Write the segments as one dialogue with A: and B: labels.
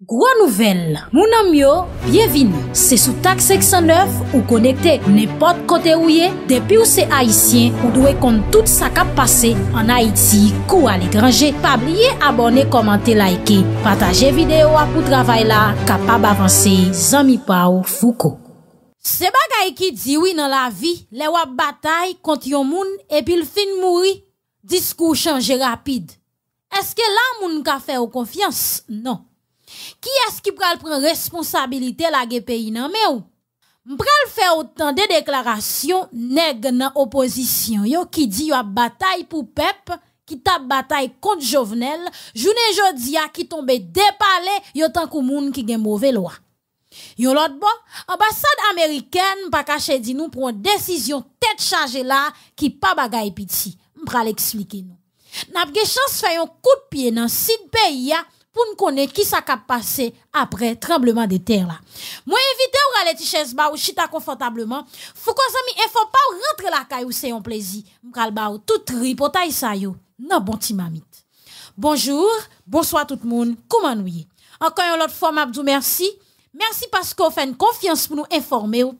A: Gwa nouvel, mounan myo, byevini, se sou tak 609 ou konekte nepot kote ou ye, depi ou se Haitien ou dwe kont tout sa kap pase an Haiti kou al ekranje. Pabliye abone, komante, laike, pataje videyo apou travay la, kapab avanse, zami pa ou fuko. Se bagay ki diwi nan la vi, le wap batay kont yon moun epil fin mouri, diskou chanje rapide. Eske la moun ka fe ou konfians? Non. Ki eski pral pren responsabilite la ge peyi nan me ou? Fe otan de deklarasyon neg nan oposisyon yo ki di yo ap batay pou pep, ki tap batay kont jovenel, jounen jodi ki tombe depale yo tankou moun ki gen mouve lwa. Yon lot bo, ambasade Ameriken pa kache di nou pron desisyon tet chaje la ki pa bagay piti. Mpral eksplike nou. Nap ge chans fè yon kout piye nan sit peyi ya, pou n konen ki sa kap pase apre trembleman de ter la. Mwen evite ou gale ti ches ba ou chita konfortableman, fou kon zami e fò pa ou rentre la kay ou se yon plezi. Mkal ba ou tout ripotay sa yo, nan bon ti mamit. Bonjour, bonsoit tout moun, kouman ouye. Ankan yon lot fò mabdou mersi, mersi pasko fèn konfians pou nou informe ou,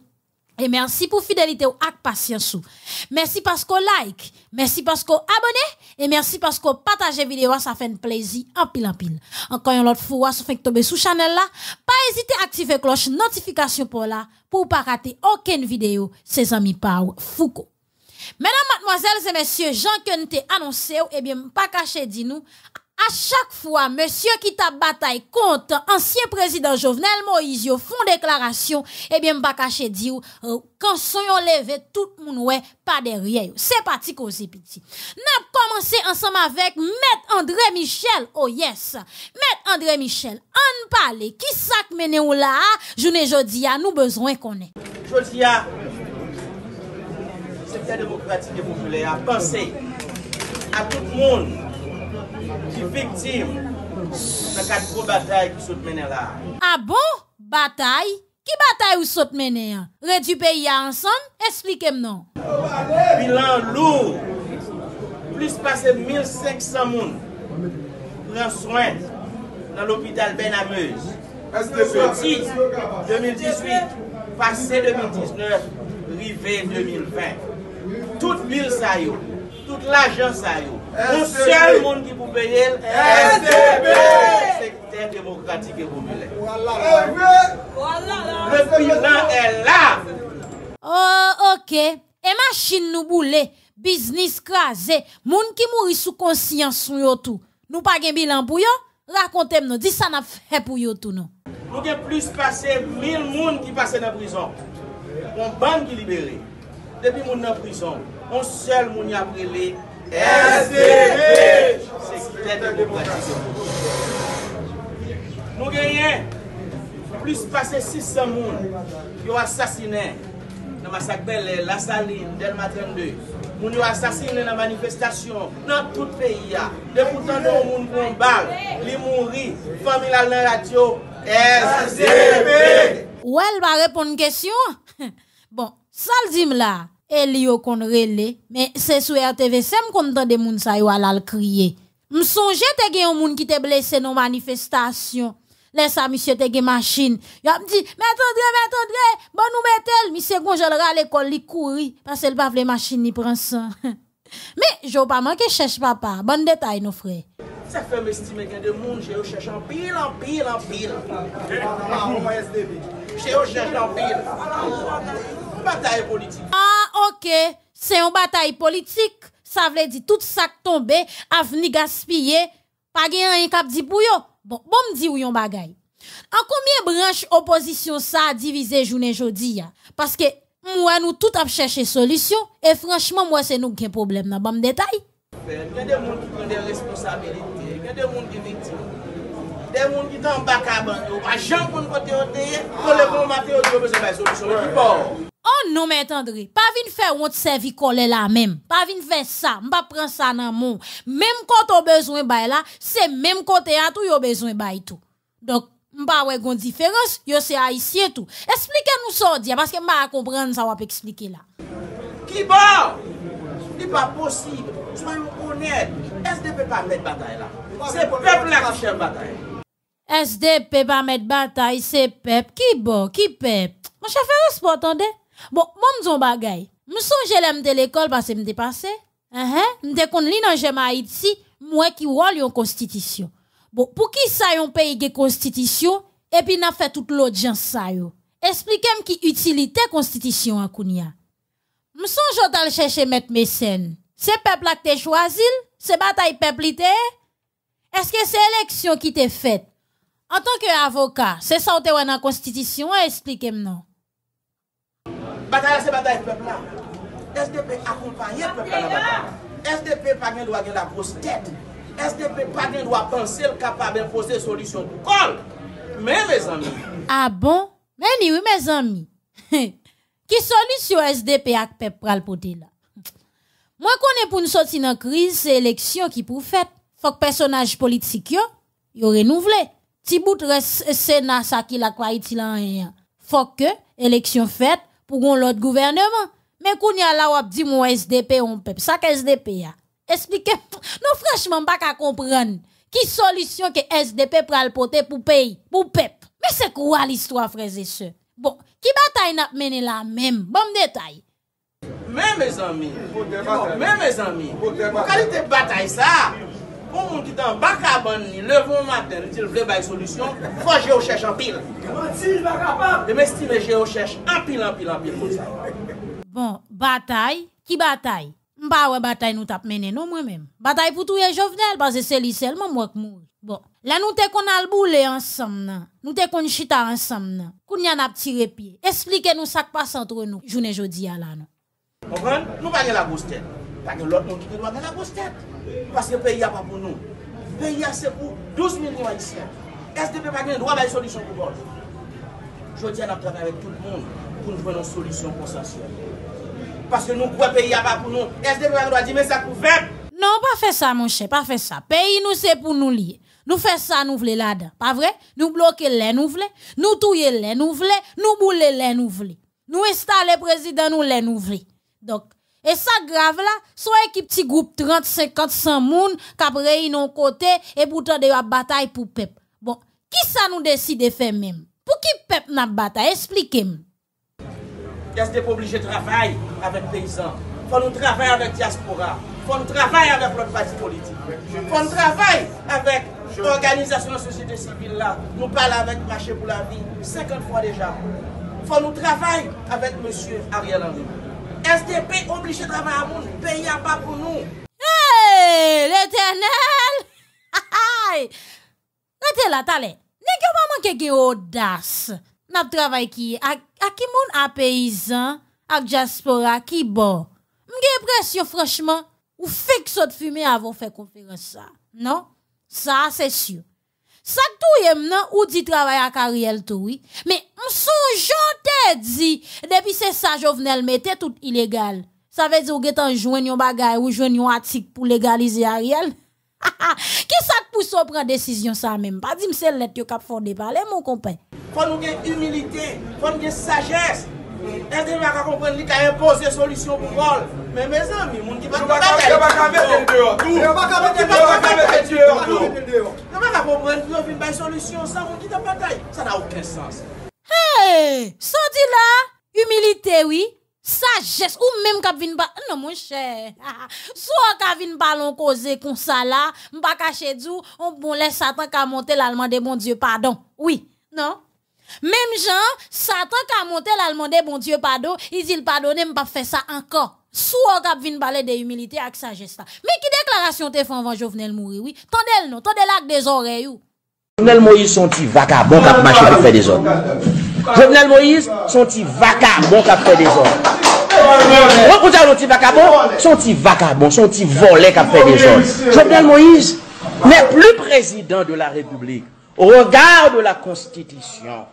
A: E mersi pou fidelite ou ak pasyansou. Mersi pasko like, mersi pasko abone, e mersi pasko pataje videwa sa fen plezi anpil anpil. Ankan yon lot fouwa sou fek tobe sou chanel la, pa ezite aktive kloche notifikasyon pou la pou pa rate oken video se zami pa ou fouko. Menan matmoazel se mesye, jan ke nte anonse ou, ebyen pa kache di nou, A chak fwa, monsye ki ta batay kont ansyen prezident Jovenel Moïse yo fon deklarasyon, ebyen mba kache di ou, kan son yon leve tout moun we pa derye yo. Se pati ko se piti. Nap komanse ansam avek Met André Michel, oh yes, Met André Michel, an pale, ki sak mene ou la, jounen jodi ya nou bezwen konen.
B: Jodi ya, septe demokratik e popule a panse a tout moun ki fiktim nan kat pro batay ki sot menen la.
A: A bon? Batay? Ki batay ou sot menen? Redu peyi a ansan? Esplikem non.
B: Bilan lour, plus pase 1500 moun pran soyn nan l'opital Ben Ameuse. Soti 2018, pase 2019, rive 2020. Tout mil sa yo, tout l'ajan sa yo, Un seul moun ki pou peye SDP Sekter demokratik e pou mele Le bilan e la
A: Oh ok. E machin nou boule. Biznis kraze Moun ki mouri sou konsyansou yo tou Nou pa gen bilan pou yo? Rakontem nou Di sa na fe pou yo tou nou
B: Nou gen plus pase Mil moun ki pase nan prison. On ban ki libere Depi moun nan prison Un seul moun ya prele SDP Nou genyen Plus pase 600 moun Yo asasine Nan masak bele, la saline, del matren 2 Moun yo asasine nan manifestasyon Nan tout peyi ya. Depoutan nou moun kon bal Li moun ri, familal nan ratyo SDP
A: Ou el ba repon kesyon Bon, sal dim la E li yo kon rele, men se sou RTV sem kon tan de moun sa yo alal kriye. M sonje te gen yon moun ki te blese nan manifestasyon. Lesa misye te gen masin. Yo ap di, met Andre, met Andre, bon nou metel. Mi se kon jol ra l'ekol li kouri. Pase l pa vle masin ni pransan. Me, jo pa man ke chèche papa. Bon detay nou fre.
B: Se fèm estime gen de moun, jè yo chèche an pil, an pil, an pil. Jè yo chèche an pil. Bataye politik.
A: Ah, ok. Se yon bataye politik, sa vle di tout sak tombe, avni gaspye, pa gen yon kap di pou yo. Bon, bon mdi ou yon bagay. An koumye branche oposisyon sa divize jounen jodi ya? Paske mwen nou tout ap chèche solisyon, e franchman mwen se nou gen problem nan bam detay.
B: Gen de moun ki pren de responsabilite, gen de moun ki vitim. De moun ki tan baka ban yo, pa jan kon kote yo teye, kon le kon mate yo diyo beze bay solisyon. Ki bon?
A: Oh non men tendre, pa vin fè wot sevi kole la men, pa vin fè sa, mba pran sa nan moun, menm kote yo bezwen bay la, se menm kote ya tou yo bezwen bay tou. Dok mba we gon diferans, yo se a isye tou. Esplike nou so diya, paske mba a kompran sa wap eksplike la.
B: Ki bon? Ni pa posib, sou yon konet, SDP pa met batay la. Se pep la ki chen batay.
A: SDP pa met batay, se pep, ki bo, ki pep? Mwen chefe respot, ande? Bon, mwen mzon bagay. Mwen son jelem de l'ekol pase mde pase. Mwen de kon li nan jema iti, mwen ki wol yon konstitisyon. Bon, pou ki sa yon peyi ge konstitisyon, epi na fe tout lo djan sa yo. Esplikem ki utilite konstitisyon akoun ya. Mwen son jotal chèche met mesen. Se pep la ke te chwazil, se batay pep li te, eske se eleksyon ki te fet. An tanke avoka, se sa ou te wè nan konstitisyon, esplikem nan.
B: Batay la se batay pep la. SDP la nan batay. SDP pa gen do a gen la pos tèt. SDP pa gen do a panse l kapab en pose solisyon pou kol. Men, me zami.
A: A bon? Meni, wè me zami. Ki solisyon SDP ak pep pral pote la? Mwen konen pou nou soti nan kriz, se eleksyon ki pou fet. Fok personaj politik yo, yo renouvle. Ti bout res sena sa ki la kwa iti lan yon. Fok ke, eleksyon fet, pou goun lot gouvernement. Men koun ya la wap di mwen SDP on pep. Sa ke SDP? Esplike, nou frachman bak a kompran. Ki solisyon ke SDP pral pote pou pey, pou pep. Men se kwa l'istwa freze se? Bon, ki batay nap mene la menm? Bom detay.
B: Men, me zami. Men, me zami. Pou kalite batay sa, pou moun ki tan baka ban ni, levon maten, ti l vle bay solusyon, fwa je ou chèche anpil. De me stime je ou chèche anpil, anpil, anpil.
A: Bon, batay, ki batay? Mba we batay nou tap mene nou mwen menm. Batay pou touye jovnel, base se li selman mwak moun. Bon. La nou te kon alboule ansam nan, nou te kon chita ansam nan, koun yan ap tire piye. Esplike nou sak pa santre nou, jounen jodi ala nan.
B: Okran, nou bagen la gostet. Bagen lot moun ki te bagen la gostet. Paske peyi a pa pou nou. Peyi a se pou 12 milyon haisyen. SDP bagen dwa baye solisyon pou bol. Jodi an ap trave avèk tout moun pou nou venon solisyon konsasyon. Paske nou kwa peyi a pa pou nou, SDP bagen dwa di men sa kou feb.
A: Non, pa fe sa mon chè, pa fe sa. Peyi nou se pou nou liye. Nou fè sa nou vle la dan, pa vre? Nou bloke lè nou vle, nou touye lè nou vle, nou boule lè nou vle. Nou estale prezident nou lè nou vle. Dok, e sa grav la, sou ekip ti group 30, 50, 100 moun, kap reyi nou kote, e boutan de yo ap batay pou pep. Bon, ki sa nou deside fè mèm? Pou ki pep nan batay? Esplike m.
B: Yasde pou oblije travay avèk peyizan. Fò nou travay avèk diaspora. Fò nou travay avèk lòt pati politik. Fò nou travay avèk Organizasyon sosyete sivil la Nou pale avèk Maché pou la vi 50 fwa deja Fò nou travay avèk Monsie Ariel Henry SDP oblige travay a moun Peya pa pou nou
A: Hey, l'Eternel Rete la tale Nek yo maman ke gen odas Nap travay ki Aki moun apeyizan Ak jaspora ki bo? Mge presyo franchman Ou fek sot fume avon fe konferansa Non Sa, se syo. Sa tou yem nan, ou di travay ak a riel tou, oui. Me, msou jote di, depi se sa jovenel mette tout ilegal. Sa vezi ou getan jwen yon bagay, ou jwen yon atik pou legalize a riel? Ki sa pou so pran desisyon sa menm? Pa di yo kap fonde pale, moun kompen.
B: Fon nou gen humilite, fon nou gen sajes. E de mwa ka kompren li ka impose solisyon pou vol. Men me zan mi, moun ki bat kwa batay.
C: Yo baka mette l deyo. Yo baka mette l deyo.
B: Yo baka kompren ki yo fin bay solisyon sa moun ki bat batay. Sa na ouken sens.
A: Hey, sa di la, humilite oui, sajes, ou menm kap vin ba, non moun chè. Sou a kap vin balon koze kon sa la, mba kache djou, on bon lè satan ka monte l'alman de bon dieu pardon. Oui, non? Jan, satan ka monte l'alman de bon dieu pardon, i zil pardonne mba fe sa ankon. Sou a kap vin bale de humilite ak sajes ta. Me ki deklarasyon te fan van Jovenel Mouri, oui? Tande l nou, tande l ak de zore you.
D: Jovenel Moïse son ti vakabon kap mache pou fè de zon. Jovenel Moïse son ti vakabon kap fè de zon. Ou kou jan nou ti vakabon? Son ti vakabon, son ti volè kap fè de zon. Jovenel Moïse nè plou prezident de la republik. Ou regard de la konstitisyon.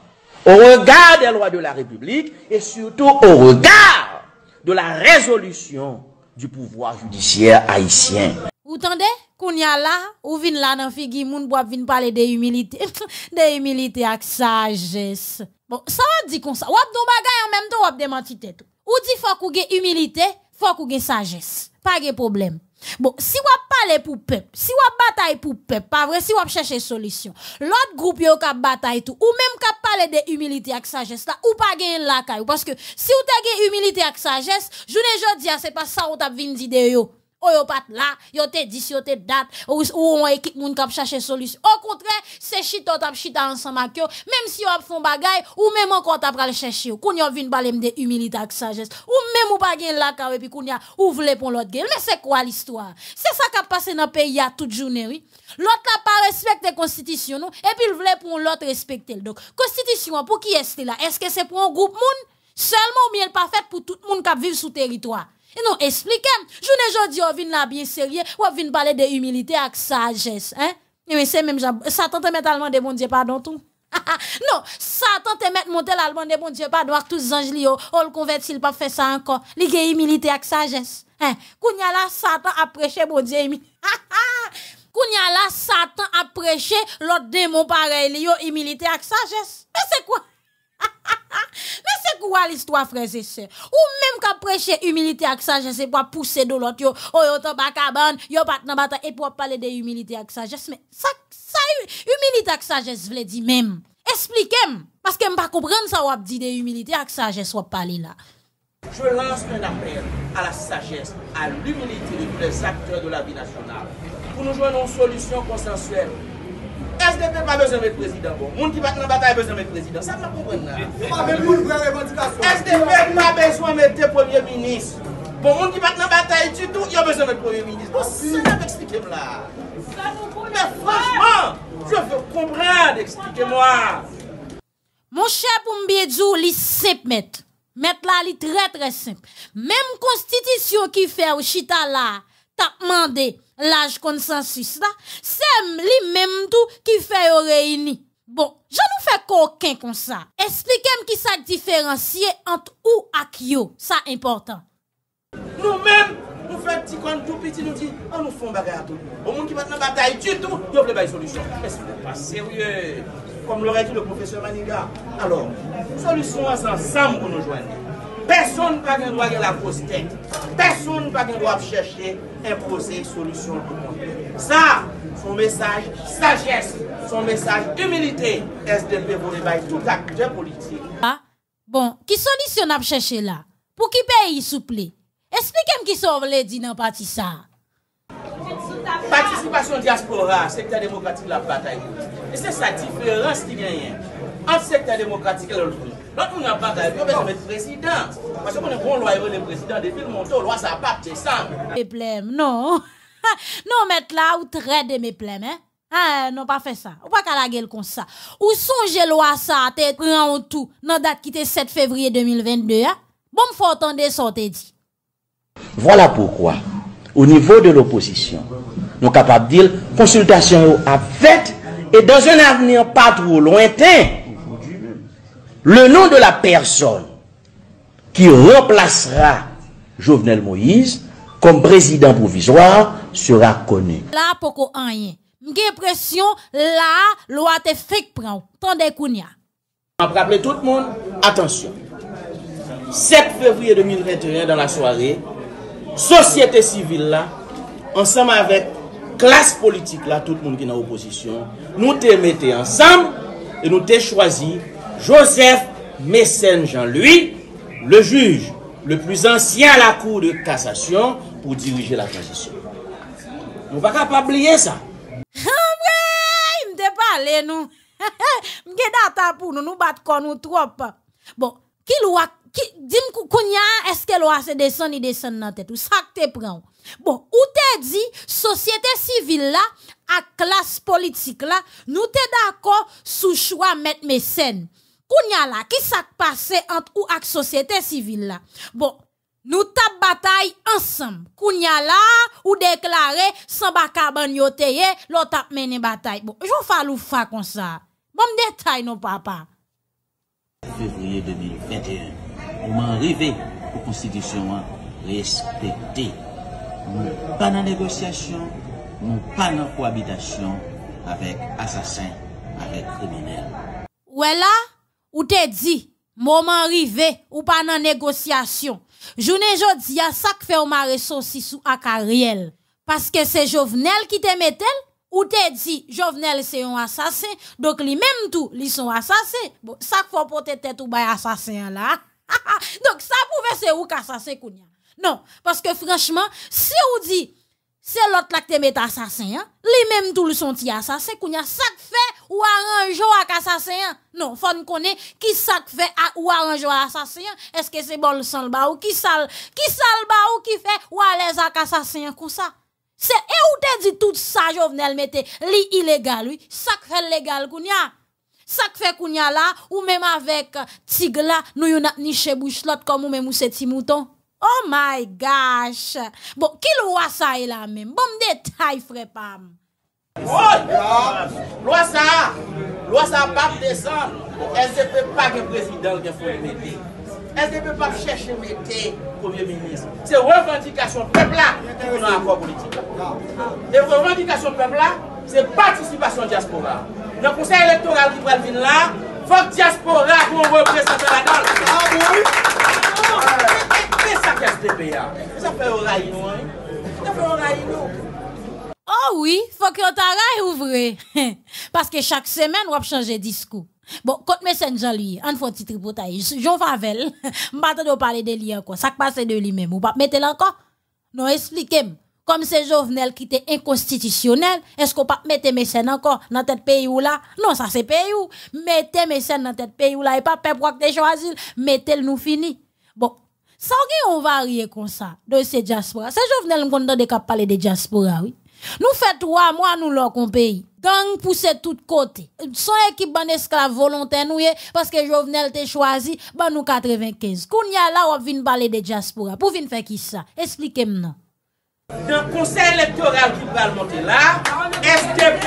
D: Ou regard des lois de la republik. Et surtout ou regard de la résolution du pouvoir judiciaire haïtien.
A: Ou tande, koun ya la, ou vin la nan figi moun bo ap vin pale de humilite. De humilite ak sajes. Bon, sa wap di kon sa. Wap don bagay an menm to wap demanti tetou. Ou di fok ou ge humilite, fok ou ge sajes. Pa ge problem. Bon, si wap pale pou pep, si wap batay pou pep, pa vre si wap chèche solisyon, lot group yo kap batay tou, ou mèm kap pale de humilite ak sajes la, ou pa gen lakay, ou paske si ou te gen humilite ak sajes, jounen jodi ya se pa sa ou tap vin di de yo. Ou yo pat la, yo te dis, yo te dat, ou ou an ekip moun kap chache solusyon. Au kontre, se chita tap chita ansan mak yo, mem si yo ap fon bagay, ou an kon tap pral chache yo. Koun yo vin balem de humilite ak sajes. Ou mem ou bagen laka we, pi koun ya ouvle pon lot gen. Men se kwa l'histoire? Se sa kap pase nan peyi ya tout jounen, oui? Lot la pa respekte konstitisyon nou, epi l vle pon lot respekte l. Dok, konstitisyon pou ki este la? Eske se pou an group moun? Selman ou mi el pa fet pou tout moun kap viv sou teritwa? E nou esplikem, jounen jodi yo vin la biye serye, wap vin pale de humilite ak sajes, satan te met alman de bon diye padon tou? Non, satan te met montel alman de bon diye padon ak tou zanj li yo, ou l konvertil pa fe sa ankon, li ge humilite ak sajes? Kounya la satan apreche bon diye humilite, kounya la satan apreche lot demon parey li yo humilite ak sajes, men se kwa? Men se kou al istwa freze se Ou menm ka preche humilite ak sajes E po a pousse do lot yo O yo to baka ban, yo pat nan bata E po a de humilite ak sajes Men sa humilite ak sajes vle di menm Esplikem Paske m pa koupren sa wap di de humilite ak sajes wap pale la
B: Je lance un apel a la sajes A l'humilite de tous les acteurs de la vie nationale Pou nou jwennon solusyon konsensuel SDP pa bezon met prezident bon? Moun ki bat nan batay bezon met prezident. Sa mwen kompren nan. SDP pa bezon met te premier ministre. Bon, moun ki bat nan batay du tout, yo bezon met premier ministre. Bon, sa mwen eksplike m la. Men franchman, je veux kompren, eksplike mwa.
A: Mon chè pou mbiedzou li sep met. Met la li tre tre sep. Mem konstitisyon ki fè ou chita la, ta mande. Laj konsensus la, sem li menm tou ki fè yo reyni. Bon, jan nou fè koken kon sa. Esplikem ki sa diferenciye ant ou ak yo. Sa important.
B: Nou menm, nou fè ti kon tou piti nou di, an nou fon bagay atou. O moun ki bat nan batay du tout, yo ple bay solusyon. Espe pa serye, kom lor eti le profeseur Maniga. Alors, solusyon an san sam pou nou jwenni. Person pa gen do a gen la postek. Person pa gen do a chèche impose solusyon pou moun. Sa, son mesaj sajes, son mesaj humilite, SDP pou li bay tout akte politik.
A: Bon, ki solusyon ap chèche la? Pou ki pe yi souple? Esplikem ki sov le di nan pati sa?
B: Patisipasyon diaspora, sekta demokratik la batay. E se sa diferans ki genyen. An sekta demokratik el loutou. Lòt moun yon batay, yon bezon met prezident. Pase moun yon bon lwa yon le prezident, depi l monto, lwa sa te.
A: Me plem, non. Non met la ou tre de me plem, eh. Ha, non pa fe sa. Ou pa kon sa. Ou sonje lwa sa, te pran ou tou, nan dat ki te 7 fevriye 2022, eh. Bon an de te di.
D: Voilà poukwa, ou nivou de l'oposisyon, nou kapap dil, konsultasyon ou ap fèt, e dan jen avenir patrou lointen, le nom de la personne qui remplacera Jovenel Moïse comme président provisoire sera connu.
A: Là, pourquoi rien? J'ai l'impression, là, loi te fait prendre. Tendez Kounia.
B: On va rappeler tout le monde, attention. 7 février 2021, dans la soirée, société civile là, ensemble avec classe politique là, tout le monde qui est en opposition, nous te mettons ensemble et nous te choisi Joseph Messen Jean-Louis, le juge le plus ancien à la cour de cassation pour diriger la transition. On ne va pas oublier ça.
A: Ah ouais, parlé nous. M'ge data pour nous, nous comme nous trop. Bon, qui loi qui kounya est-ce que loi se descend ni descend dans tête? Ou ça que te prend. Bon, ou te dit société civile là à classe politique là, nous te d'accord sous choix mettre mécène. Kounya la, ki sak pase ant ou ak sosyete sivil la? Bon, nou tap batay ansam. Kounya la, ou deklare, san baka ban yoteye, lo tap mene batay. Bon, jou falou fa kon sa? Bon detay nou papa.
E: Fevriye 2021, ouman rive ou konstitisyon an respekte. Nou pa nan negosyasyon, nou pa nan kouabitasyon avek asasin, avek kriminel.
A: Ouè la? Ou te di, mouman rive ou pa nan negosyasyon. Jounen jodi ya sak fe ou mare sosisou ak a riel. Paske se Jovenel ki te metel, ou te di Jovenel se yon asasin, dok li menm tou li son asasin. Bon, fò pote tet ou bay asasin la. Dok sa pouve se ou kasasin koun ya. Non, paske franchman, si ou di, se lot lak te met asasin, li menm tou li son ti asasin koun ya, sak fe ou aranjou ak asasin. Non, fòn konen, ki sak fe ou aranjou ak asasin, eske se bol san ba ou ki sal, ki sal ba ou ki fe ou alez ak asasin kon sa. Se e ou te di tout sa jovenel mette li ilegal, sak fe legal koun ya. Sak fe koun ya la, ou menm avek tig la, nou yon ap ni chebouch lot kom ou menm ou ti mouton. Oh my gosh! Bon, ki lwa sa e la menm? Bon detay frepam.
B: Oye! Lwa sa! Lwa sa pap desan, el se pe pa gen prezident gen foun mette. El se pe pa chèche mette premier ministre? Se revendikasyon pepla ki pou nan akwa politik. E revendikasyon pepla, se patisipasyon diaspora. Nan konsey elektoral ki pral vin la, fok diaspora kon represente la dal. A moun? E sa kè STP ya? E sa fè oray nou an? E sa fè oray nou?
A: Oh oui, fok yo ta ray ouvre. Paske chak semen wap chanje diskou. Bon, kote mesen jan li, an fò titri potay, joun favel, mbata do pale de li anko, sak pase de li men, mbap metel anko? Non, esplikem, kom se jovenel ki te inkonstitisyonel, esko pap mette mesen anko nan tet peyou la? Non, sa se peyou, mette mesen nan tet peyou la, e pa pep wak te chwazil, metel nou fini. Bon, sa ou gen yon varye kon sa, do se diaspora, se jovenel mkonde de kap pale de diaspora, oui? Nou fè 3 mwa nou lò kon peyi. Gang pousse tout kote. Son ekip ban esklav volontè nou ye, paske jovenel te chwazi, ban nou 95. Koun ya la wap vin bale de diaspora. Pou vin fè ki sa? Esplike m nan.
B: Dan konsey elektoral ki pral monte la, STP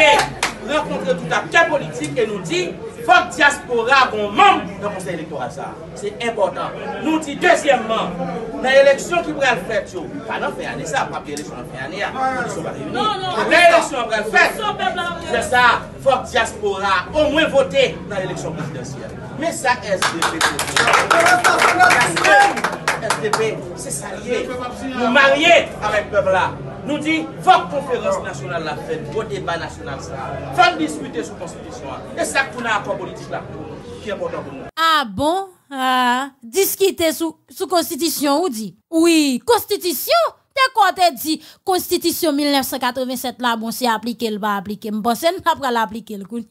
B: renkontre tout apke politik e nou di, fok diaspora kon moun nan konsey elektoral sa. Se important. Nou di dezyemman, nan eleksyon ki pral fèt yo, pa nan fè ane sa, papi eleksyon nan fè ane ya, nan sou pa reyouni. Nan eleksyon pral fèt, se sa, fok diaspora ou mwen vote nan eleksyon presidensyel. Men sa SDP. SDP, se sa liye. Nou marye avèk pebla. Nou di, fok konferans nasyonal la fèt, vò debat nasyonal sa. Fok diskute sou konstitusyon. E sa kou nan akwa politik la pou. Ki important pou nou.
A: Ah bon? Ah, diskite sou konstitusyon ou di? Oui, konstitusyon? Te kwa te di, konstitusyon 1987 la, bon se aplike l ba aplike. Mbosen apra l aplike l koun.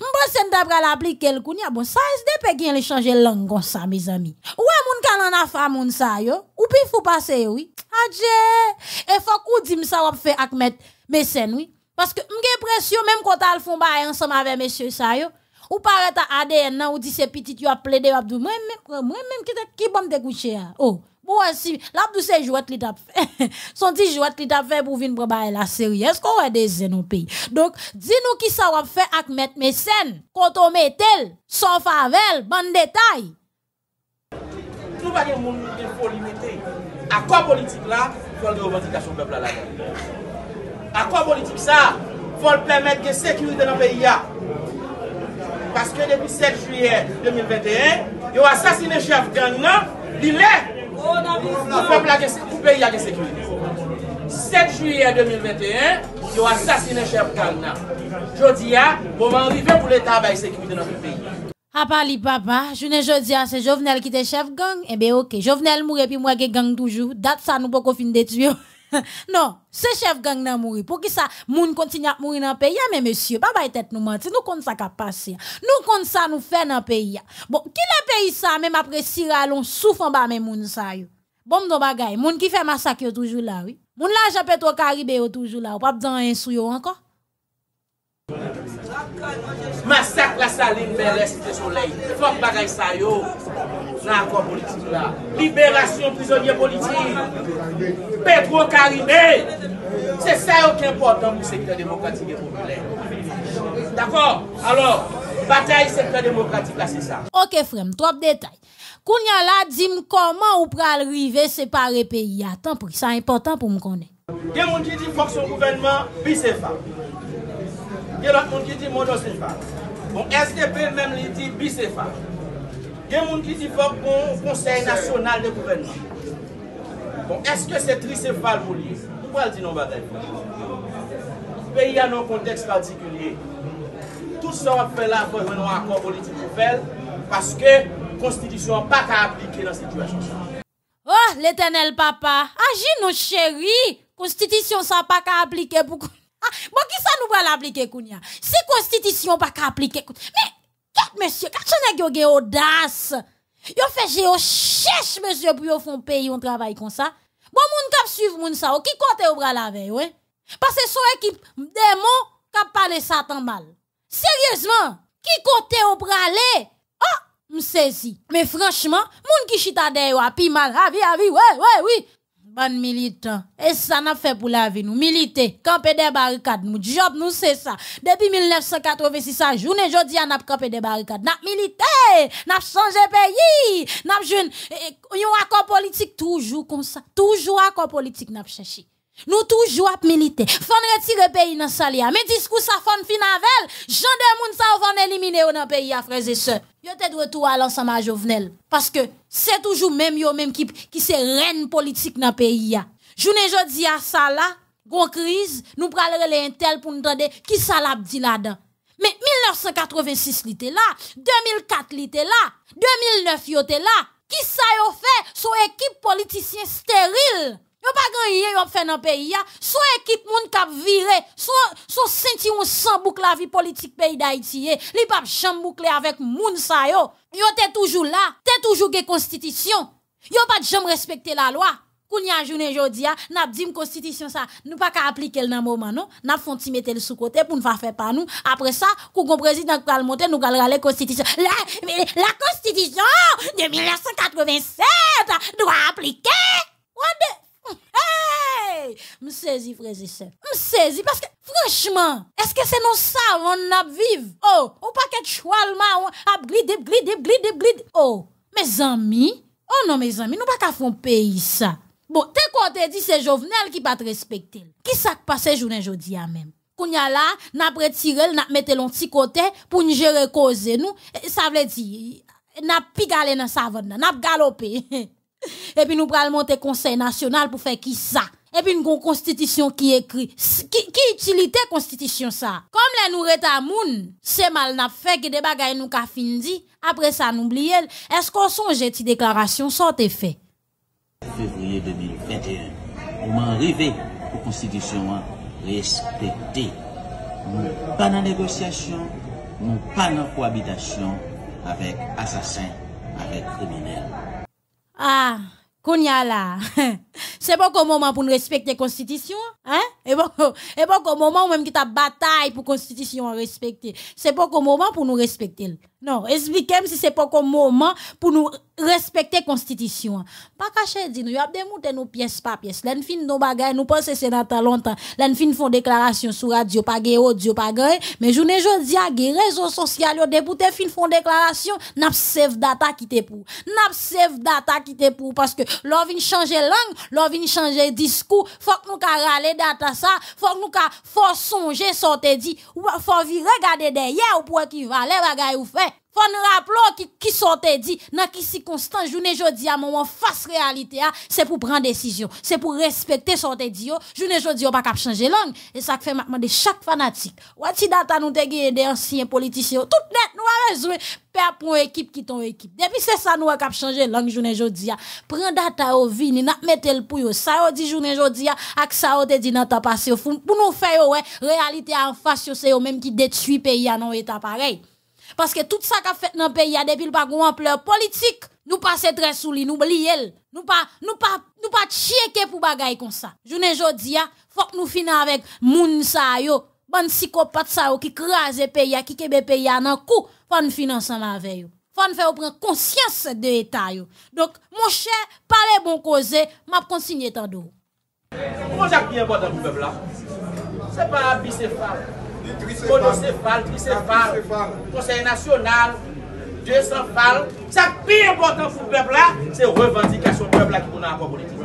A: Mbosen apra l aplike l koun. Ya bon, sa SDP gen le chanje langon sa, miz ami. Ou e moun kanan afa moun sa yo? Ou pi fou pase yo? Adje! E fok ou di msa wap fe akmet mesen, oui? Paske mge presyo, menm kwa tal fon ba ansam ave mesye sa yo, ou pare ta ADN ou di se pitit yo ap ple de wap dou, mwen menm ki bom de kouche ya. Oh, bo ansi, lap dou se jwet li tap fe. Son ti jwet li tap fe pou vin pre ba e la seri. Esko wè de zen nou pi? Dok, di nou ki sa wap fe akmet mesen, koto metel, son favel, ban detay.
B: Nou pa gen moun gen foli mette. Akwa politik la, fol de revendikasyon pepla la gen. Akwa politik sa, fol pwemet gen sekurite nan peyi ya. Paske depi 7 juye 2021, yo asasine chef gang le, pepla gen sekurite, pou peyi ya gen sekurite. 7 juye 2021, yo asasine chef nan. Jodi ya, pouman rive pou l'Etat bayi sekurite nan peyi.
A: A pali papa, jounen jodi a se jovenel ki te chef gang, ebe ok, jovenel moure pi mwage gang toujou, dat sa nou poko fin detuyo. non, se chef gang nan mouri. Pou ki sa moun kontinye ap mouri nan peyi ya, men mesye, pa bay tet nou manti, nou kont sa ka pase. ya. Nou kont sa nou fe nan peyi ya. Bon, ki la peyi sa, men apre si ralon soufan ba men moun sa yo. Bon mdo bagay, moun ki fe masak yo toujou la, oui. Moun la japet o karibè yo toujou la, ou pap dan yon sou yo anko.
B: Masak la salin men reste soley, fok bagay sa yo. Nan politik la. Liberasyon prizonye politik. Petro Karime. Se sa yo ki important pou sektor demokratik e populè. D'akor? Alors, batay sektor demokratik la se sa.
A: Ok frem, trop detay. Kounya la, dim koman ou pral rive separe peyi atan pou ki sa important pou m konen.
B: Gen moun ki di fok son gouvenman bisefa. Gen lot moun ki di monosefa. Bon, SDP men li di bisefa. Gen moun ki di fok kon konsey nasyonal de gouvenman. Bon, eske se trisefal pou li? pral di nou batay Peyi an nou konteks partikulye Tout sa wap fe la Fwa yon nou akor politik pou fel Paske konstitisyon pa ka aplike Nan situasyon sa
A: Oh, l'Eternel papa, agi nou chéri, konstitisyon sa pa ka aplike pou koun. Ah, bon ki sa nou pral aplike koun ya? Si konstitisyon pa ka aplike koun. Me, ket monsye, kat chanè gyo ge odas? Yo feje yo chèche monsye pou yo fon peyi yon travay kon sa? Bon moun kap suiv moun sa, ou ki kote yo pral ave, we? Pase son ekip demon kap pale satan mal. Seryezman, ki kote yo prale? Oh! Msezi, me franchman, moun ki chita deyo api mal, avi, avi, wè, wè, wè, ban militant, e sa na fe pou la vi nou, milite, kampe de barikad nou, job nou se sa, depi 1986 a jounen, jodi an ap kampe de barikad, nap milite, nap chanje peyi, nap joun, yon akon politik toujou kon sa, toujou akon politik nap chashi. Nou toujou ap milite, fon retire peyi nan salya, me diskou sa fon finavel, jan de moun sa ou fon elimine ou nan peyi a freze se. Yo te dwe tou alan sa ma jovenel, paske se toujou menm yo menm ki se ren politik nan peyi ya. Jounen jodi a sa la, gon kriz, nou pralere le entel pou nou tade ki sa la la dan. Me 1986 li la, 2004 li la, 2009 yo te la, ki sa yo fe sou ekip politisyen steril. Yo pa gen yè yon fè nan peyi ya, sou ekip moun kap vire, sou senti yon san bouk la vi politik peyi da iti ye, li pap chan bouk le avèk moun sa yo, yo te toujou la, te toujou ge konstitisyon, yo pa jom respekte la loa, koun ya jounen jodi ya, nap di m konstitisyon sa, nou pa ka aplike l nan mouman nou, nap fon ti mette l sou kote pou nou fa fè pa nou, apre sa, kou kon prezident kal monte nou kal rale konstitisyon, la konstitisyon de 1987, nou a aplike, Hey! M sezi freze se. M sezi, paske franchman, eske se nou savon nap viv? Oh, ou paket chwalman, ap glidip, glidip, glidip, glidip. Oh, me zami, oh non me zami, nou pa ka fon peyi sa. Bon, te kote di se jovenel ki pat respekte. Ki sak pase jounen jodi ya menm? Kounya la, nap retirel, nap mette lon ti kote pou njere koze nou. E, sa vle di, nap pi gale nan savon nan, nap galope. E pi nou pral monte konsey nasyonal pou fe ki sa. E pi nou kon konstitisyon ki ekri. Ki itilite konstitisyon sa? Kom le nou reta moun, se mal nap fe ki de bagay nou ka finzi, apre sa nou bliyel, esko son jeti deklarasyon sa te fe?
E: Fevriye 2021, ouman rive pou konstitisyon an respekte. Nou pa nan negosyasyon, nou pa nan kouabitasyon avek asasin, avek kriminel.
A: Ah, Kounya la, se pou kon mouman pou nou respekte konstitisyon, e pou kon mouman ou menm ki ta batay pou konstitisyon respekte, se pou kon mouman pou nou respekte l. Non, esplikem si se pou kon mouman pou nou respekte konstitisyon. Pa kache di nou, yo ap demoute nou piyes pa piyes. Len fin nou bagay, nou pon se senata lontan. Len fin fon deklarasyon sou radio pa ge o, diyo pa ge. Men jounen joun diya ge, rezo sosyal yo depoute fin fon deklarasyon, nap save data ki te pou. Nap save data ki te pou, paske lò vin chanje lang, lò vin chanje diskou, fòk nou ka rale data sa, fòk nou ka fò sonje sote di, fò vi regade deye ou pou ekivale bagay ou fe. Fon raplo ki sote di nan ki si konstant jounen jodi a moun fase realite a, se pou pran desisyon, se pou respekte sote di yo, jounen jodi yo pa kap chanje lang, e sa k fe makman de chak fanatik. Wati data nou te geye de ansyen politisyon, tout net nou a rezwe, pe apon ekip ki ton ekip. Depi se sa nou a kap chanje lang jounen jodi a, pran data yo vini, nan metel pou yo, sa yo di jounen jodi a, ak yo te di nan tapase yo, pou nou fe yo we, realite a an fasyo se yo menm ki detui pe ya nan parey. Paske tout sa ka fet nan peyi a depil pa gwen pleur politik, nou pa se tre sou li, nou bli el, nou pa tcheke pou bagay kon sa. Jounen jodi a, fok nou fina avek moun sa yo, ban psikopat sa yo kraze peyi a, ki kebe a nan kou, fon finansan la veyo. Fon fè ou pren konsyans de yo. Dok, moun chè, pale bon koze, map konsinye tan do.
B: Moun jak ki yon botan pou pepla? Se pa bisefal. Monocefal, tricefal, conseil nasyonal, 200 fal, sa pi important pou pepl la, se revendikasyon pepl la ki pou nan akwa politik.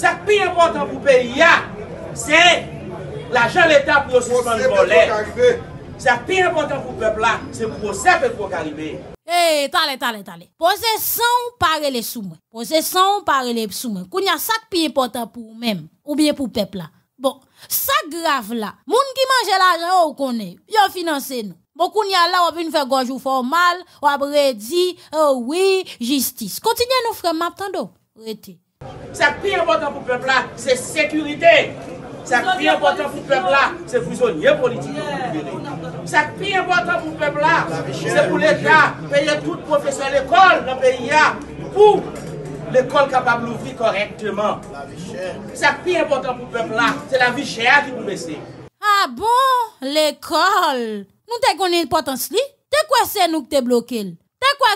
B: Sa pi important pou peyi ya, se la jan l'Etat pou yo suspende volè. Sa pi important pou pepl la, se pou sepe pou karibe.
A: E, tale, tale, tale. Pose san ou pare le soumen. Pose san ou pare le soumen. Kounya sak pi important pou ou menm. ou bien pour peuple là. Bon, ça grave là. Moun qui mange l'argent ou connaît, yo financé nous. Beaucoup n'y a là, on vient faire gorge formal, on a dit, oh oui, justice. Continuez nous frère m'attendons. Rete.
B: Ça qui est important pour le peuple là, c'est sécurité. Ça qui est important pour le peuple là, c'est prisonnier politique. Ça qui est important pour le peuple là, c'est pour l'État payer tout professeur à l'école dans le pays là pour l'école capable d'ouvrir correctement. Ça qui est important pour le peuple là, c'est la vie chère qui vous baisser.
A: Ah bon, l'école. Nous te connaissons l'importance li? Te quoi c'est nous qui te bloqué? Te quoi,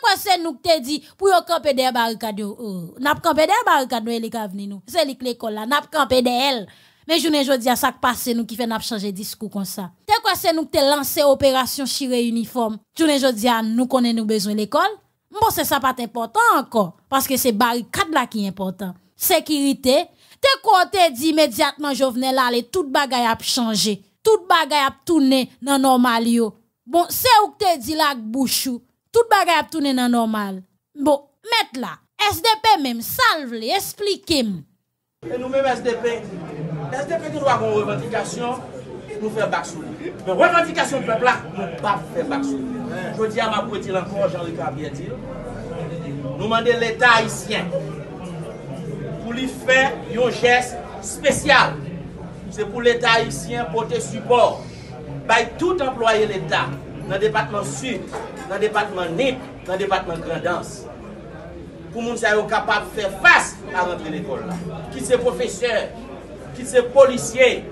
A: quoi c'est nous qui te dit pour yon camper des barricades? Oh, n'a camper des barricades nous les venir nous. C'est l'école là, n'a camper des mais je ne dis à ça qui passe nous qui fait n'a changer discours comme ça. Te quoi c'est nous qui te lancé opération chiré uniforme? Je ne dis à nous connaissons nous besoin l'école. Bon c'est ça pas important encore parce que c'est barricade là qui est important. Sécurité. Te quoi te dit immédiatement Jovenel aller tout bagay a changé tout bagay ap tourné dans normal yo. Bon, c'est où te dit la bouchou? Tout bagay ap tourné dans normal. Bon, met là. SDP même, salve expliquez-moi.
B: Et nous-mêmes SDP, SDP doit avoir une revendication, nous faire bac sous Mais revendication peuple là, nous pas faire bac sous Je dis à ma petite encore, Jean-Luc dit, nous demandons l'État haïtien pour lui faire un geste spécial c'est pour l'État haïtien porter support. By tout employé l'État, dans le département sud, dans le département NIP, dans le département Grandance. Pour que soit capable de faire face à rentrer l'école. Qui c'est professeur, qui c'est policier,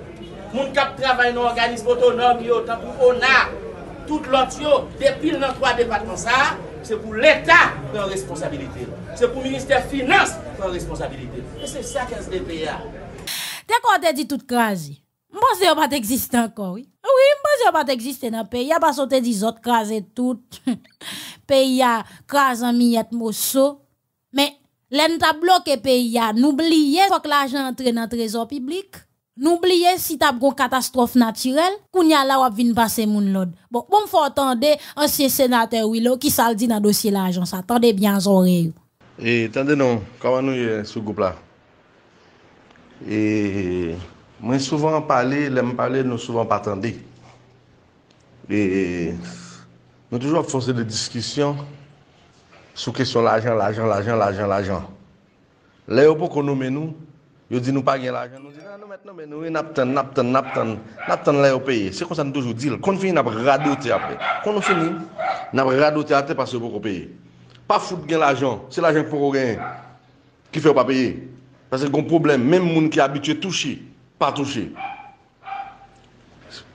B: moun qui travaille dans l'organisme autonome, tant pour ONA, tout l'autre, depuis dans trois départements ça, c'est pour l'État prendre responsabilité. C'est pour le ministère des Finances prendre responsabilité. Et c'est ça qu'est SDP a.
A: Te kon te di tout krasi. Mpose yo pat eksiste ankon, oui. Oui, mpose yo pat eksiste nan peyi. Ya pa so te di zot krasi tout. Ta bloke peyi ya. Noubliye fok l'ajan entre nan trezor piblik. N'oubliez si t'as une catastrophe naturelle, qu'on y a là ou vin passer moun l'od. Bon, bon faut attendre ancien sénateur Willow qui s'al dit dans dossier l'agence. Attendez bien oreilles.
F: Et attendez non, comment nous euh, est ce groupe là. Et moi souvent parler, l'aime parler nous souvent pas attendre. Et nous toujours forcer des discussions sur question l'argent, l'argent, l'argent, l'argent, l'argent. Là, il faut qu'on nous yo di nou pa gen l'ajan, nou di nan nou met nou men nou, e naptan, naptan, naptan, naptan lè yo peye. Se kon sa nou toujou dil, kon fin nap radote apè. Kon nou fini, nap radote apè pas yo pou ko peye. Pa foute gen l'ajan, se l'ajan pou ko gen, ki fè ou pa peye. Parce que un problème, même les gens qui habitué à toucher, pas toucher.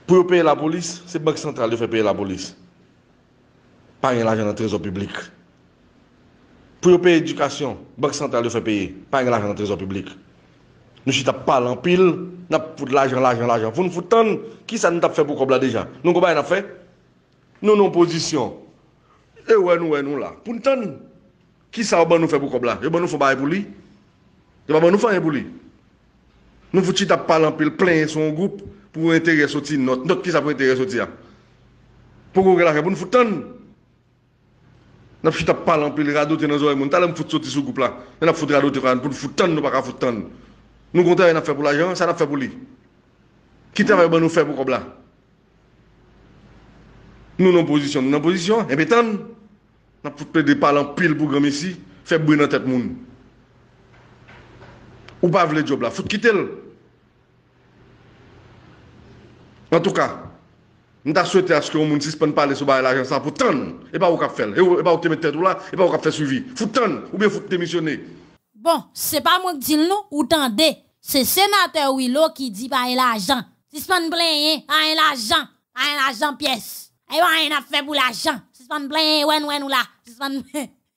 F: Pour payer la police, c'est la Banque centrale qui fait payer la police. Pas l'argent dans le trésor public. Pour payer l'éducation, la Banque centrale fait payer. Pas l'argent dans le trésor public. Nous sommes pas en pile, nous avons l'argent, l'argent, l'argent. Vous nous foutez, qui ça nous a fait pour comme déjà Nous avons fait Nous, nous, position. Et ouais, nous, ouais, nous là. Pour nous, qui ça nous fait pour là Et nous faut pour lui. Se pa ban nou fanyen pou li. Nou fouti tap palan pil plen son goup pou entere soti not. Not ki sa pou entere soti ya. Pou kou ge la ke pou nou foutan. Nap fouti tap palan pil radote nan zoye moun. Talè m fouti soti sou goup la. Men ap fouti radote kwa an pou nou foutan nou pa ka foutan. Nou kontè yon ap fè pou la jan, sa ap fè pou li. Ki te fè ban nou fè pou kob la. Nou nan posisyon. Nou nan posisyon, e betan. Nap fouti pe de palan pil pou gom isi. Fè bou nan tèt moun. Ou pas le job là, faut quitter. En tout cas, nous avons souhaité à ce que le monde suspende parler sur l'argent ça pour tant et pas au cap faire. Et pas au te mettre tête là, et pas au cap faire suivi. Faut tant ou bien faut démissionner.
A: Bon, c'est pas moi qui dis non, ou tendez. C'est sénateur Willow qui dit pas l'argent. Suspend plein, hein, l'argent, hein, l'argent pièce. Et rien a fait pour l'argent. Suspend plein, ouais, ouais, nous là. Suspend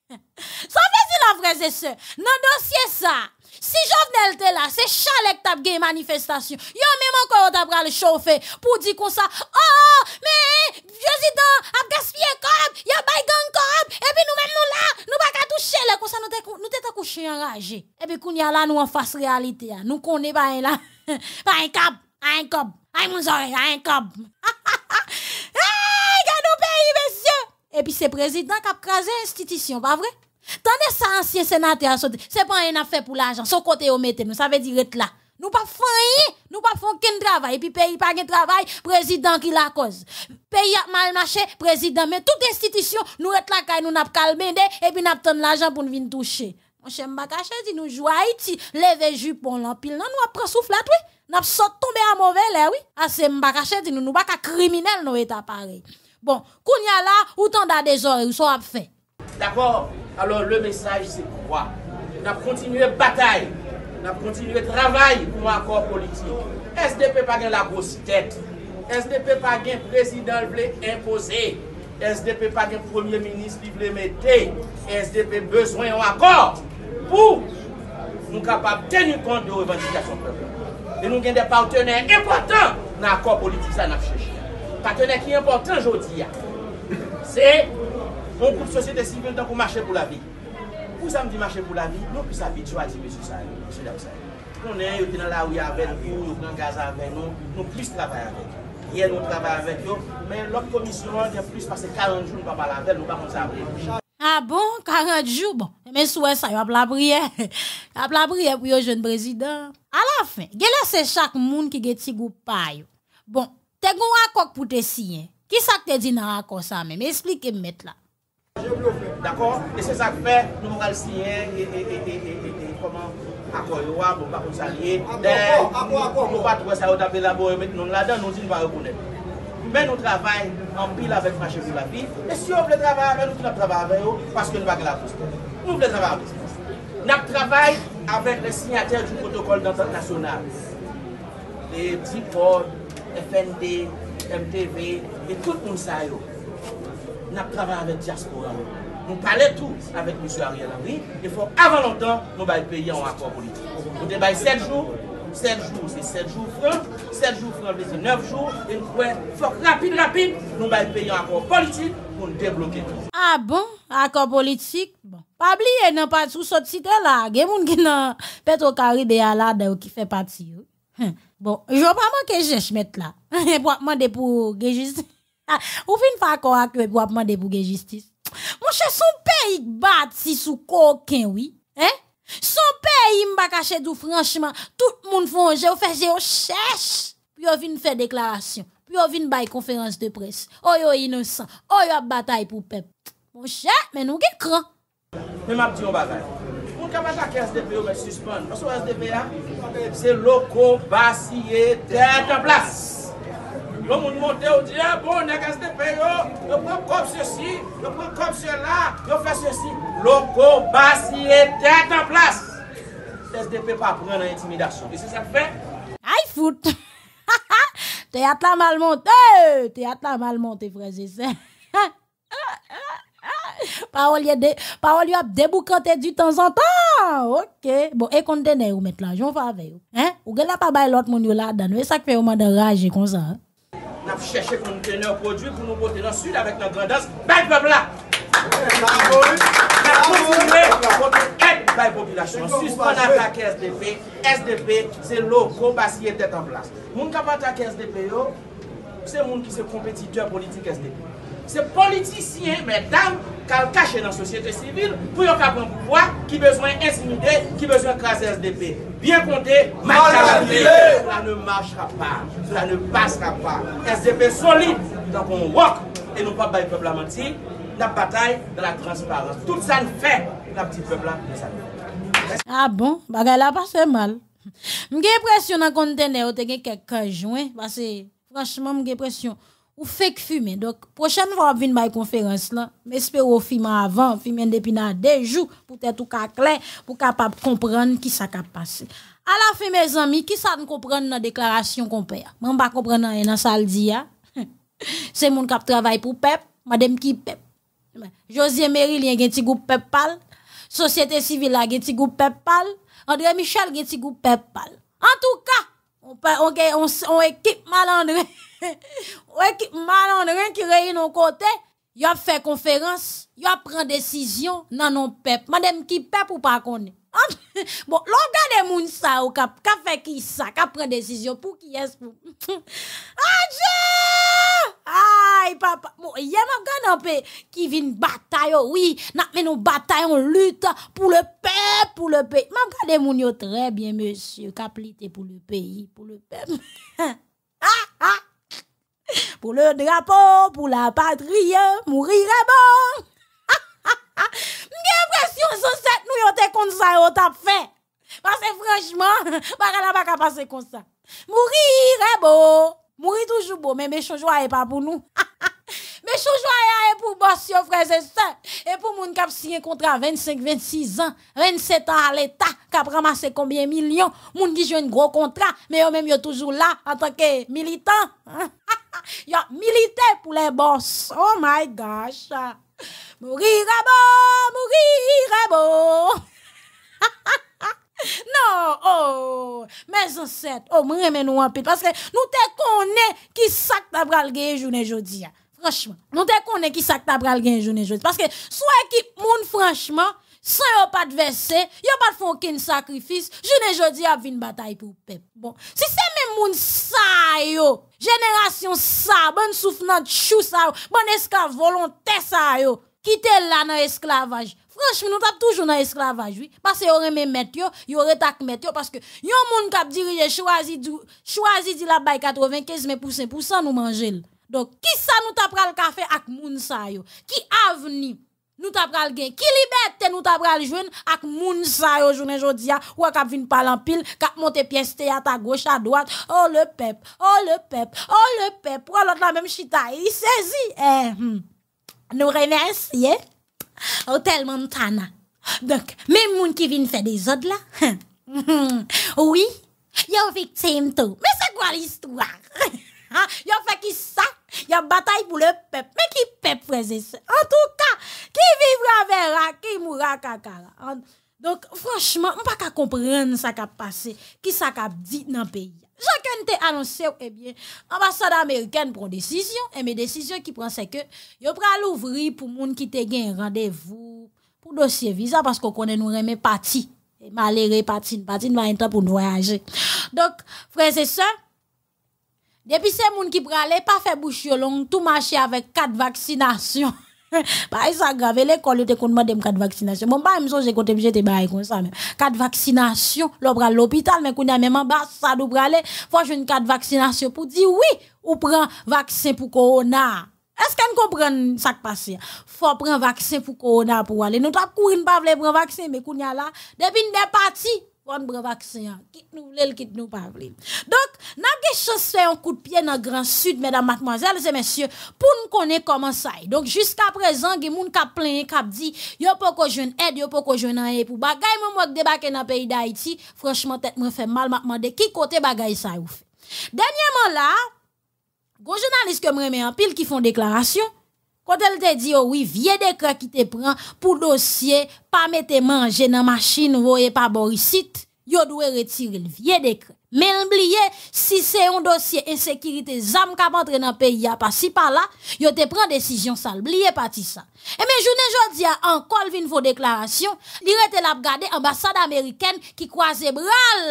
A: Ça fait si la frère et sœur. Non dossier ça. Si Jovenel te là, c'est chalet tap gen manifestation. Yo même encore tap le chauffer pour dire comme ça. Oh, mais président a gaspillé comme, y a bay gang comme et puis nous même nous là, nous pas toucher là comme ça nous te nous te couché enragé. Et puis kounya là nous en face réalité Nous connaît pas là. Pas un cap, un cop, un oreille, un cop. Hey, gars nous pays monsieur. Et puis c'est président qui a crasé institution, pas vrai? Tandis ça, ancien sénateur a sauté. C'est pas un affaire pour l'argent. Son côté au mettez nous. Ça veut dire être là. Nous pas faisons nous pas faisons aucun travail. Puis pays pas de travail, président qui la cause. Pays a mal marché, président. Mais toute institution, nous être là, nous n'a calmé et puis n'a l'argent pour nous venir toucher. Mon cher Mbakache dit nous jouons Haïti, lever jupon l'empile. Non, nous après souffle oui. N'a saute tomber à mauvais l'air, oui. Ah, c'est Mbakache dit nous, nous pas criminel, nous état pareil. Bon, kounya là, ou tant des désordre, ou soit fait?
B: D'accord? Alors, le message, c'est quoi? Nous avons continué bataille. Nous avons continué travail pour un accord politique. SDP pas la grosse tête. SDP pas un président qui imposer. SDP pas un premier ministre qui veut mettre. SDP besoin d'un accord pour nous capables de tenir compte de revendications peuple. Et nous avons des partenaires importants dans l'accord politique ça n'a cherché. Partenaire qui est important aujourd'hui, c'est un groupe société civile pour marcher pour la vie. Pour ça dit marcher pour la vie, nous plus habitués à dire monsieur ça, monsieur ça. On est dans la rue avec nous, nous prenons gaz avec nous, nous plus travailler avec Hier, nous travaillons avec eux, mais l'autre commission, il y a plus passé 40 jours, nous ne pas parler avec nous, pas comme ça.
A: Ah bon, 40 jours, bon. Mais souhait ça, y a la prière. Y a la prière pour le jeune président. À la fin, c'est chaque monde qui a un groupe paille. Bon, te gon accord pour te signer. Qui ça te dit dans l'accord ça même? Expliquez-moi là.
B: D'accord Et c'est ça que fait, nous allons signer et, et, et, et, comment accord yo wa bon pas ça lié. Nous pas trouver ça au là bon mettre nous là-dedans nous dit pas reconnaître. Mais nous travaillons en pile avec marché pour la vie. Et si on veut travailler avec nous, nous travaillons avec eux parce que nous avons la poste. Nous voulons travailler avec eux. Nous travaillons avec les signataires du protocole d'entente nationale. Les DIPOD, FND, MTV et tout le monde ça. Nous travaillons avec diaspora. Nous parlons tout avec M. Ariel Henry. Il faut avant longtemps, nous payer en accord politique. Nous débattons 7 jours. 7 jours, c'est 7 jours francs. 7 jours francs, c'est 9 jours. Et nous faut rapide, rapide, nous payer un accord politique pour nous débloquer tout.
A: Ah bon? Accord politique? Bon. Pas oublier, non pas sous cette cité là. Il y a des gens qui ont Petro Caribe à la qui fait partie. Hein. Bon, je ne vais pas manquer je mettre là. Pour demander pour justice. Ou fin fa accord avec pour demander pour justice? Mon cher, son pays bâti sous coquin, oui. Hein? Son pays m'a caché tout franchement. Tout le monde font j'ai fait j'ai cherche. Puis on vient faire déclaration. Puis on vient faire conférence de presse. Oh yo innocent. Oh yo bataille pour peuple. Mon cher, mais nous cran.
B: Mais m'a dit bataille. Pour qu'à attaquer SDP, on va suspendre. Parce que SDP c'est loco, bassier, tête en place. Le monde monte au dit, ah bon, on a SDP, yo, prend comme ceci, yo prend comme cela, yo fait ceci. Loco, bassier, tête en place. SDP pas prendre l'intimidation. Et c'est ça que fait.
A: Aïe foot. Théâtre la mal monté. Théâtre la mal monté, frère, c'est ça. Parole de parole du temps en temps. OK. Bon, et conteneur ou mettre l'argent avec Hein? Ou gela pas bail l'autre monde là dedans. Et ça fait au moins de rage comme ça. Hein?
B: N'a cherché conteneur produit pour nous porter dans le sud avec notre grandeur. Bel peuple là. Population. Suspend attaque SDP. SDP, c'est parce qu'il était en place. Moun qui attaqué SDP, c'est moun qui sont compétiteur politique SDP. C'est politicien, mesdames, qui ont caché dans la société civile pour y avoir un pouvoir qui besoin d'intimider, qui besoin de craser SDP. Bien compté, cela ne marchera pas, cela ne passera pas. SDP solide, donc on walk et nous pas le peuple à mentir, la bataille de la transparence. Tout ça nous fait, la petite peuple là, ça
A: Ah bon, bagay la passe mal. J'ai l'impression dans le conteneur, tu as quelques joints, parce que franchement, j'ai l'impression ou fake fumer. Donc, prochaine fois, on vient à conférence là, j'espère au film avant, film depuis deux jours, pour être tout clair, pour capable comprendre qui ça passé. À la mes amis, qui ça nous comprendre dans la déclaration qu'on? Moi, je ne comprendre rien dans ça dit. C'est mon qui travaille pour PEP, madame qui PEP. José Meril, il y a un petit groupe PEP pal. Société civile, il y a un petit groupe PEP pal. André Michel, il y a un petit groupe PEP pal. En tout cas, on, on, on, on équipe malandré. équipe malandré qui réunit nos côtés. Il a fait conférence, il a pris décision dans nos PEP. Madame qui PEP ou pas connaît. Bon, lò gade moun sa ou kap, kap fe ki sa, kap pren desisyon pou ki es pou. Adje! Ay, papa, bon, yè map gade anpe ki vin batay yo, oui, nak men nou batay, on lutte pou le pep, pou le pep. Map gade moun yo tre bien, monsye, kap lite pou le peyi, pou le pep. Pou le drapo, pou la patriye, mourire bon. Mge presyon sou set nou yo te konsa yo tap fe. Pase franchman, baka la baka pase konsa. Mourire bon. Mouri toujou bon, men me chonjwa e pa pou nou. Me chonjwa e pou boss yo freze se. E pou moun kap siye kontra 25-26 an, 27 an al eta, kap ramase kombien milyon. Moun ki jwen gro kontra, men yo men yo toujou la, an tanke militant. Yo, milite pou le boss. Oh my gosh. Mouri rabo, mouri rabo. Non, oh, mes anset, oh, mwen remen nou anpit, paske nou te konen ki sak tabral gen jounen jodi ya, franchman, nou te konen ki sak tabral gen jounen jodi, paske sou ekip moun franchman, san yo pat vese, yo pat fon ken sakrifis, jounen jodi ap vin batay pou pep, bon, si se men moun sa yo, jenerasyon sa, bon souf nan chou sa yo, bon eska volonte sa yo, kite la nan esklavaj, Franchement, nous avons toujours dans l'esclavage, oui. Parce que y aurait même mettre yo, y aurait tak mettre parce que yon moun kap dirige choisi du, choisi di la bay 95 mais pour 5% nous manger. Donc, qui ça nous t'a pral café ak moun sa yo? Qui avenir? Nous t'a gen? Qui liberté nous t'a pral joindre ak moun sa yo journée jodia ou kap vinn parler en pile, kap monter pièce à gauche à droite. Oh le pep, oh le pep, oh le pep. Pour l'autre la même chita, il saisit. Eh, hmm. Nous remercions. Ou telman tana. Donk, men moun ki vin fè de zod la. Oui, yo viktim tou. Men se kwa l'histoire? Yo fè ki sa, yo batay pou le. Men ki pep freze se? En tou ka, ki vivra vera, ki moura kakara? Donk, franchman, m pa ka kompren sa ka pase, ki sa ka di nan peyi. Chakèn te anonsè ou, ebyen, ambasade Ameriken pron desisyon, e me desisyon ki pran se ke, yo pral ouvri pou moun ki te gen randevou, pou dosye viza, pasko konen nou reme pati, e malere pati, pati nou a entan pou nou voyaje. Dok, freze se, depi se moun ki prale, pa fe bouch yo long, tou mache avek kat vaksinasyon. Pa y sa grave, le kol yo te konman dem kat vaksinasyon. Mon ba y mson jè kote bje te baye kon sa men. Kat vaksinasyon, lò pral l'opital, men koun ya men man bas sa do prale, fwa jwen kat vaksinasyon pou di, oui, ou pran vaksin pou korona. Eske n kompren sak pase? Fwa pran vaksin pou korona pou wale. Nou tap kou in pa vle pran vaksin, men koun ya la, depin de pati. Wan bre vaksin, kit nou lèl, kit nou pavli. Dok, nan ge chos fè yon kout piè nan Gran Sud, mèdam matmozèl, zè mèsyè, pou nou konè koman say. Dok, jiska prezant, ge moun kap plen, kap di, yo pou ko jwen ed, yo pou ko jwen an e pou bagay, mwen mwak debake nan peyi da Haiti, franchman, tèt mwen fè mal matman de ki kote bagay say ou fè. Dènyèman la, go jounalist ke mwen mè an pil ki fon deklarasyon, kote l te di yo, oui, vie dekra ki te pran pou dosye, pa mette manje nan machin, voye pa borisit, yo dwe retire l vie dekra. Men bliye, si se yon dosye ensekirite zam kap antre nan peyi ya pa si pa la, yo te pran desisyon sal, bliye pati sa. E men jounen jodi an kol vin vo deklarasyon, li rete la bgade ambasade Ameriken ki kwa zebral,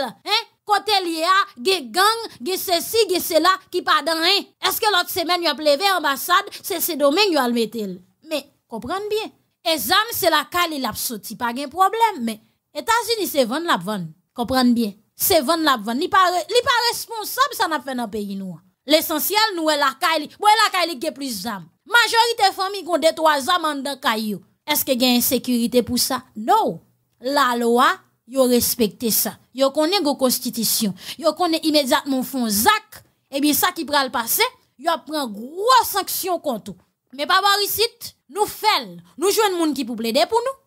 A: kote li ya, ge gang, ge se si, ge se la, ki pa dan en. Eske lot semen yo pleve ambasade, se se domen yo almetel. Men, kompran bien, e zam se la ka li lap soti, pa gen problem, men, Etasini se von lap von, kompran bien. Se von lap von, li pa responsab sa nap fè nan peyi nou. L'esensyal nou e lakay li, wè lakay li ge plis zam. Majorite fami kon detwa zam an dan kay yo. Eske gen sekurite pou sa? Nou, la loa, yo respekte sa. Yo konen go konstitisyon. Yo konen imediat moun fon zak, ebi sa ki pral pase, yo pran gro sanksyon kontou. Me pa barisit, nou fel, nou jwen moun ki pou ple de pou nou.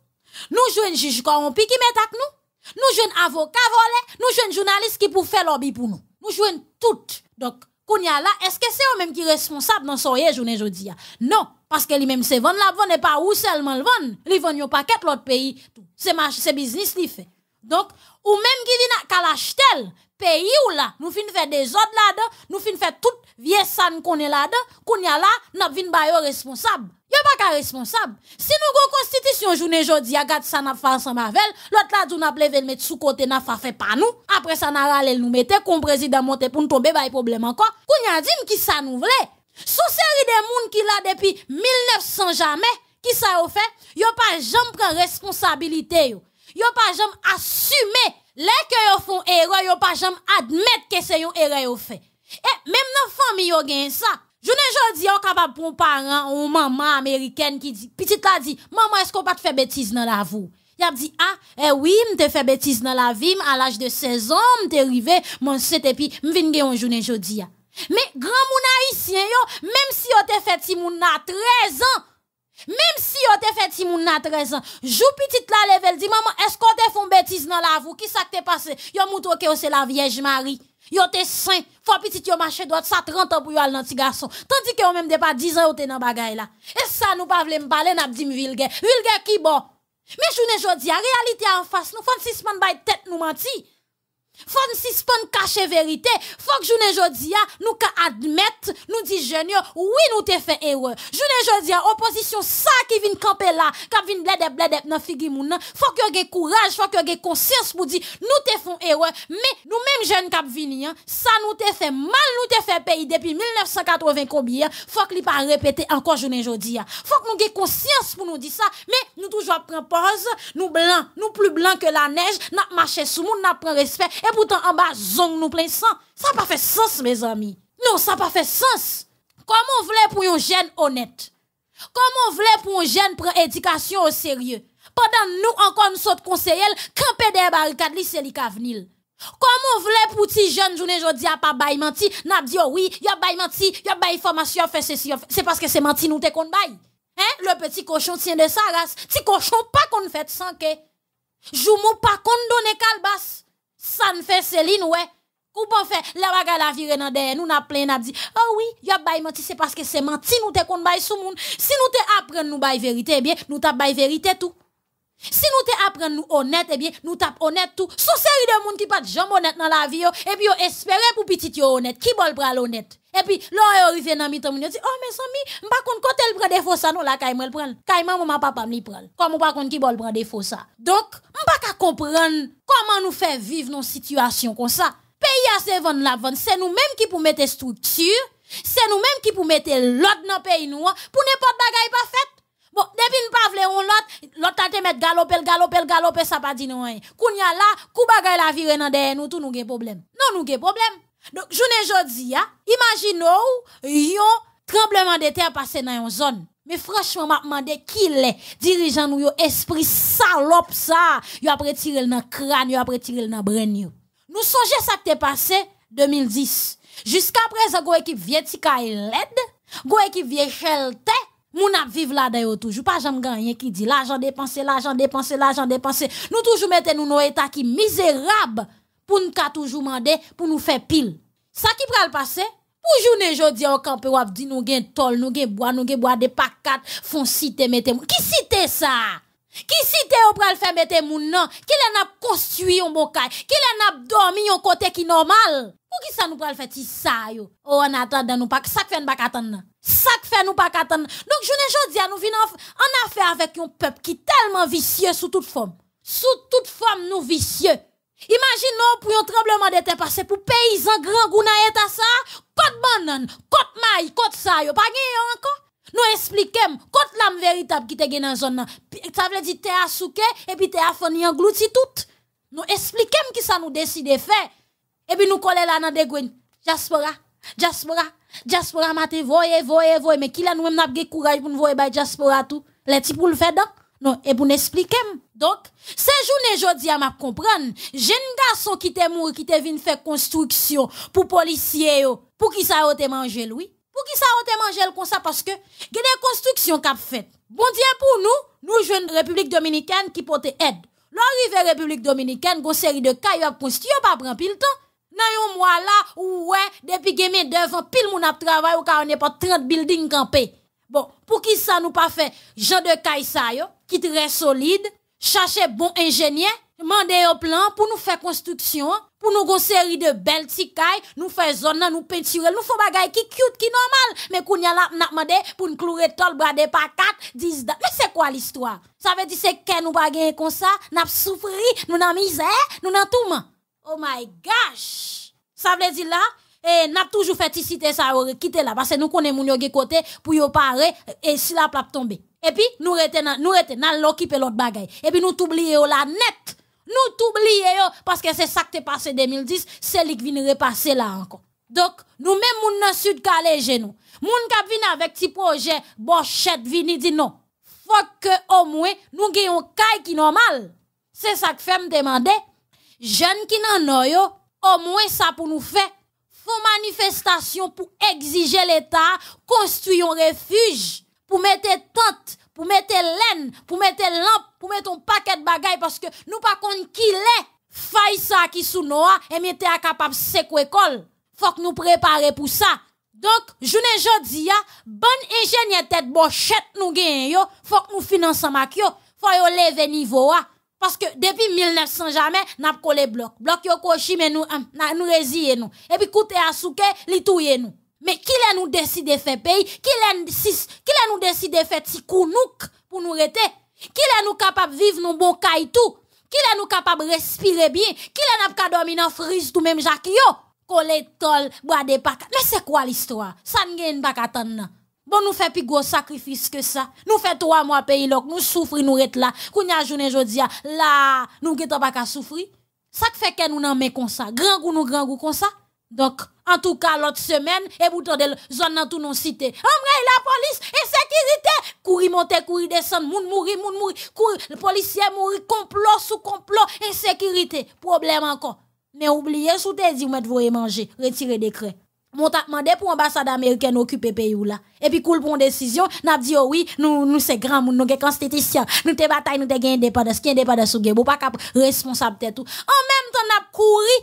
A: Nou jwen jij korompi ki metak nou. Nou jwen avokat vole, nou jwen jounalist ki pou fè lobby pou nou. Nou jwen tout. Dok, koun ya la, eske se yo menm ki responsab nan soye jounen jodi ya? Non, paske li menm se von la von e pa ou selman l von. Li von yo paket lot peyi. Se biznis li fe. Donk, ou ki vin ak kalach tel, peyi ou la, nou fin fè de zot la dan, nou fin fè tout vie san konen la dan, konen la, nap vin bayo responsab. Yo pa ka responsab. Si nou go konstitisyon jounen jodi, agat sa nap fa ansan mavel, lot la dou nap level met sou kote nap fa fe pa nou, apre sa nan ralel nou mette, kon prezident monte pou nou tombe bay problem anko, konen dim ki sa nou vle. Sou seri de moun ki la depi 1900 jamè, ki sa yo fe, yo pa jom pren responsabilite yo. Yo pa jom asume, le ke yo fon ero, yo pa jom admet ke se yon ero yo fe. E, mem nan fami yo gen sa, Jounen jodi yo kapap pou mparan ou maman Ameriken ki di, pitit la di, maman esko pa te fe betiz nan la vou? Yap di, ah, eh oui, mte fe betiz nan la vim, al aj de 16 an, mte rive, mwen set epi, mvin gen jounen jodi ya. Me, gran moun a isyen yo, mem si yo te fe ti moun na 13 an, mem si yo te fe ti moun na 13 an, jou pitit la level di, maman esko te fon betiz nan la vou? Ki sa te pase? Yo moutou ke yo se la viej mari. Yo te sen, fwa pitit yo mache doat sa 30 an pou yo al nan ti gason. Tanti ke yo menm de pa 10 an yo te nan bagay la. E sa nou pa vle mbale nap di m vilge. Vilge ki bo? Me jounen jodi, a realite an fas nou, fwa nsi sman bay tet nou manti. Fon si spon kache verite, fok jounen jodi ya, nou ka admet, nou di jen yo, oui nou te fe ewe. Jounen jodi ya, oposisyon sa ki vin kampe la, kap vin bledep bledep nan figi moun nan, fok yo ge kouraj, fok yo ge konsyans pou di, nou te fon ewe, me nou menm jen kap vini, sa nou te fe mal, nou te fe peyi depi 1980 kombi ya, fok li pa repete anko jounen jodi ya. Fok nou ge konsyans pou nou di sa, me nou toujwa pren pose, nou blan, nou plu blan ke la nej, nan mache sou moun, nan pren respet, e poutan an ba zong nou plen san. Sa pa fe sens, me zami. Non, sa pa fe sens. Koman vle pou yon jen honet? Koman vle pou yon jen pren edikasyon o serye? Padan nou ankon sot konseyel, kanpe de barikad li se li kavenil. Koman vle pou ti jen jounen jodi a pa bay manti, nap di yo, oui, yo bay manti, yo bay informasyon, fe se si, se paske se manti nou te kon bay. Le petit koshon tien de sa ras. Ti koshon pa kon fet sanke. Jou mou pa kon donen kalbas. San fe selin we, kou pon fe, la waga la vire nan deye, nou na plen ap di, ah oui, yop bay manti, se paske se manti nou te kon bay sou moun, si nou te apren nou bay ebyen, eh nou tap bay verite tou. Si nou te apren nou honet, ebyen, eh nou tap honet tou. Sou seri de moun ki pat jom honet nan la vi yo, ebyen yo espere pou pitit yo honet, ki bol pral honet. Ebyen, lor yo rive nan mitan moun yo di, oh men son mi, mpa kon kote l pre defo sa nou la kaymel pral. Kayman mou ma papam li pral, kwa mou pa kon ki bol pre defo sa. Donk, mpa ka kompran koman nou fe vive nou situasyon kon sa. Peyi a se von la von, se nou menm ki pou mette struktur, se nou menm ki pou mette lot nan peyi nou, pou nepot bagay pa fet. Bon, devin pa vle yon lot, lot a te met galopel, galopel, galopel, sa pa di nou en. Koun ya la, kou bagay la vire nan deye nou, tou nou gen problem. Non nou gen problem. Donk, jounen jodi ya, imagino yon trembleman de ter pase nan yon zon. Me franchman ma mande ki le dirijan nou yo espri salop sa, yo apre tirel nan kran, yo apre tirel nan bren yo. Nou sonje sa te pase 2010. Juska apre za go ekip vie tika led, go ekip vie chelte, Moun ap vive la dayo toujou, pa jam ganyen ki di, la jan depanse, la jan depanse, la jan depanse, nou toujou mette nou nou etat ki mizerab pou nou ka toujou mande pou nou fe pil. Sa ki pral pase, pou jounen jodi an kampe wap di nou gen tol, nou gen boa, nou gen boa de pakat, fon site mette moun. Ki site sa? Ki site ou pral fe mette moun nan? Ki le nap konstuy yon bokay? Ki le nap dormi yon kote ki normal? Pou ki sa nou pral fe ti sa yo? Ou an atan dan nou pak, sak fen bak atan? Sak fe nou pa katan. Donk jounen jodi a nou vin an afe avèk yon pep ki telman visye sou tout fòm. Sou tout fòm nou visye. Imagin nou pou yon trembleman de te pase pou peyizan gran gounan eta sa. Kote banan, kote may, kote sa yo. Pa gen yon anko? Nou esplikem, kote lam veritab ki te gen nan zon nan. Ta vle di te asouke, epi te afoni an glouti tout. Nou esplikem ki sa nou deside fe. Epi nou kole la nan degwen. Jaspora, jaspora. Diaspora mate voye, voye, voye, me ki la nou em nap ge kouraj pou nou voye bay diaspora tou? Le ti pou l fè dan? Non, e pou n'esplikem. Donk, se jounen jodi a map kompran, jen gason ki te mou, ki te vin fè konstruksyon pou polisye yo, pou ki sa yo te manjel, oui? Pou ki sa yo te manjel kon sa, paske genè konstruksyon kap fèt. Bon diè pou nou, nou jwen Republik Dominikèn ki pote ed. Lò rive Republik Dominikèn, gò seri de ka yo ap konstruksyon pa pran pil tan. Nan yon mwa la, ouwe, depi geme devan, pil moun ap travay ou ka ane pa 30 building kampe. Bon, pou ki sa nou pa fe, jan de kay sa yo, ki tre solide, chache bon enjenye, mande yo plan pou nou fè konstruksyon, pou nou gon seri de bel tikay, nou fè zon nan nou pentirel, nou fò bagay ki cute, ki normal, men koun ya la nak mande pou nou kloure tol brade pa kat, diz da. Men se kwa l'histoire? Sa ve di se ken nou bagay kon sa, nap soufri, nou nan mizè, nou nan touman. Oh my gosh! Sa ve di la, e nap toujou fè ti site sa yo rekite la, pase nou konen moun yo ge kote pou yo pare, e si la plap tombe. E pi nou rete nan lokipe lot bagay. E pi nou toubliye yo la net, Nou t'oubliye yo, paske se sak te pase 2010, se lik vin repase la ankon. Dok, nou men moun nan sud ka leje nou. Moun kap vin avèk ti proje, bo chet vini di nou. Fok ke o mwen, nou gen yon kay ki normal. Se sak fem demande, jen ki nan no yo, o mwen sa pou nou fe, fon manifestasyon pou egzije l'Etat, konstuyon refuj, pou mette tent, pou mette len, pou mette lamp, pou mette un paket bagay, paske nou pa kon ki le, fay sa ki sou noa, e mette a kapab sekwe kol, fok nou prepare pou sa. Donk, jounen jodi ya, ban enjenye tet bo chet nou gen yo, fok nou finanse mak yo, fok yo leve nivou wa, paske depi 1900 jamen, nap kole blok, blok yo koshi men nou reziye nou, epi koute asouke, li touye nou. Me ki lè nou deside fè peyi, ki lè nou deside fè ti kounouk pou nou rete, ki lè nou kapap viv nou bon kaitou, ki lè nou kapap respire bien, ki lè nap ka domi nan friz tou mèm jak yo, kole tol. Mè se kwa l'histoire? San gen bakatan nan. Bon nou fè pi gwo sakrifis ke sa. Nou fè 3 mwa peyi lok, nou soufri nou rete la. Kou nya jounen jodi ya, la nou geta baka soufri. Sak fè ken nou nan men konsa? Gran gou nou gran gou konsa? Donk, an tou ka lot semen, e bouton de zon nan tou non site. Amre, la polis, e sekirite! Kouri monte, kouri desen, moun mouri, moun mouri, kouri, le polisye mouri, komplot sou komplot, e sekirite. Problem ankon. Men oubliye, sou te di ou met voye manje, retire dekre. Mont ap mande pou ambasade Ameriken okupe pe you la. E pi koul pou an desisyon, nap di oh oui, nou se gran moun, nou ge konstitisyon, nou te batay, nou te gen depadas, gen depadas ou gen, bou pa kap responsab tetou. An menm ton nap kouri,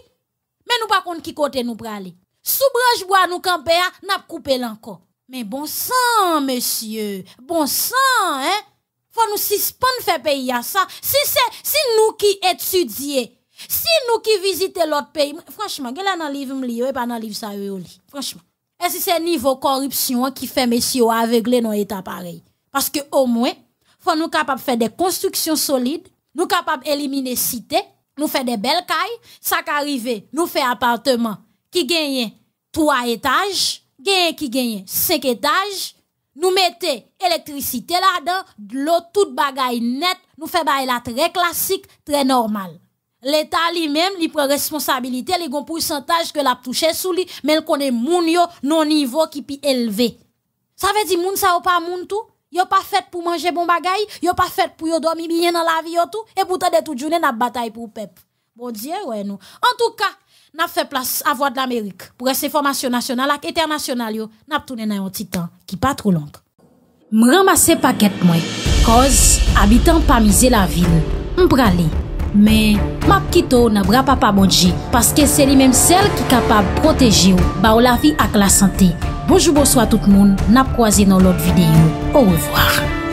A: Men nou pa kont ki kote nou prale. Sou branj bo a nou kampe a, nap koupe lanko. Men bon san, mesye. Bon san, he. Fwa nou sispon fe peyi a sa. Si nou ki etudye, si nou ki vizite lot peyi, franchman, gen la nan liv mli yo, e pa nan liv sa yo li. Franchman. E si se nivou korupsyon ki fe mesye yo avegle nou etan parey. Paske o mwen, fwa nou kapap fe de konstruksyon solide, nou kapap elimine site, Nou fè de bel kay, sa ka rive, nou fè apartement ki genyen 3 etaj, genyen ki genyen 5 etaj, nou mette elektrisite la dan, glou tout bagay net, nou fè bay la tre klasik, tre normal. L'Etat li men, li pre responsabilite, li gon pourcentage ke la touche sou li, men konen moun yo non nivou ki pi elve. Sa ve di moun sa ou pa moun tou? Yo pa fèt pou manje bon bagay, yo pa fèt pou yo domi biye nan la vi yo tou, e pou ta de tout jounen nap batay pou pep. Bon diye, wè nou. En tout ka, nap fè plas avwa de l'Amerik, pou res informasyon nasyonal ak eternasyonal yo, nap tounen nan yon titan ki pa trou long. M ramase paket mwen, koz, abitan pa mize la vil, m prale, men map kito nan bra papa Bonji, paske se li menm sel ki kapab proteji ou, ba ou la vi ak la sante. Bonjou, bonsoit tout moun, nap kwa zi nan lot videyo. Ou revoar.